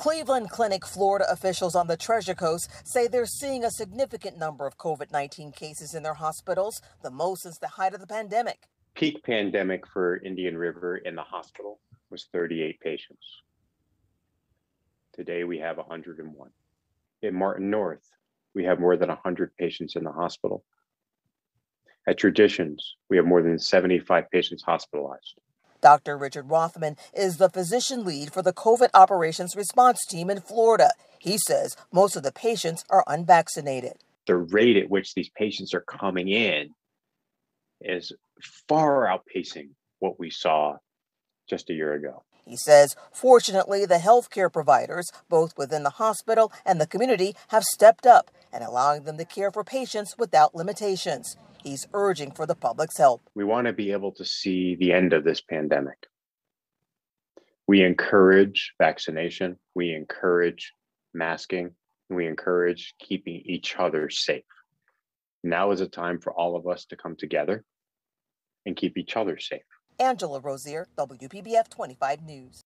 Cleveland Clinic Florida officials on the Treasure Coast say they're seeing a significant number of COVID 19 cases in their hospitals, the most since the height of the pandemic. Peak pandemic for Indian River in the hospital was 38 patients. Today we have 101. In Martin North, we have more than 100 patients in the hospital. At Traditions, we have more than 75 patients hospitalized. Dr. Richard Rothman is the physician lead for the COVID operations response team in Florida. He says most of the patients are unvaccinated. The rate at which these patients are coming in is far outpacing what we saw just a year ago. He says, fortunately, the healthcare providers, both within the hospital and the community, have stepped up and allowing them to care for patients without limitations. He's urging for the public's help. We want to be able to see the end of this pandemic. We encourage vaccination, we encourage masking, we encourage keeping each other safe. Now is a time for all of us to come together and keep each other safe. Angela Rozier, WPBF 25 News.